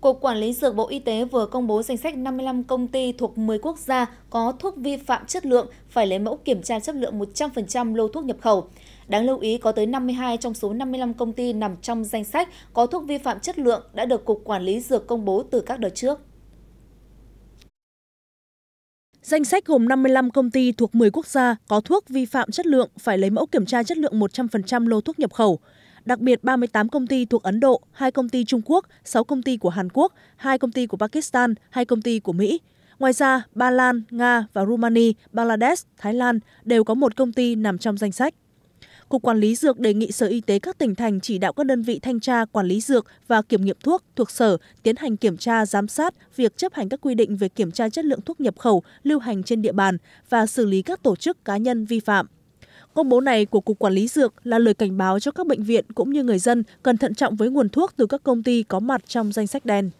Cục Quản lý Dược Bộ Y tế vừa công bố danh sách 55 công ty thuộc 10 quốc gia có thuốc vi phạm chất lượng phải lấy mẫu kiểm tra chất lượng 100% lô thuốc nhập khẩu. Đáng lưu ý, có tới 52 trong số 55 công ty nằm trong danh sách có thuốc vi phạm chất lượng đã được Cục Quản lý Dược công bố từ các đợt trước. Danh sách gồm 55 công ty thuộc 10 quốc gia có thuốc vi phạm chất lượng phải lấy mẫu kiểm tra chất lượng 100% lô thuốc nhập khẩu. Đặc biệt 38 công ty thuộc Ấn Độ, 2 công ty Trung Quốc, 6 công ty của Hàn Quốc, 2 công ty của Pakistan, 2 công ty của Mỹ. Ngoài ra, Ba Lan, Nga và Rumani, Bangladesh, Thái Lan đều có một công ty nằm trong danh sách. Cục Quản lý Dược đề nghị Sở Y tế các tỉnh thành chỉ đạo các đơn vị thanh tra, quản lý dược và kiểm nghiệm thuốc thuộc Sở tiến hành kiểm tra, giám sát việc chấp hành các quy định về kiểm tra chất lượng thuốc nhập khẩu, lưu hành trên địa bàn và xử lý các tổ chức cá nhân vi phạm. Công bố này của Cục Quản lý Dược là lời cảnh báo cho các bệnh viện cũng như người dân cần thận trọng với nguồn thuốc từ các công ty có mặt trong danh sách đen.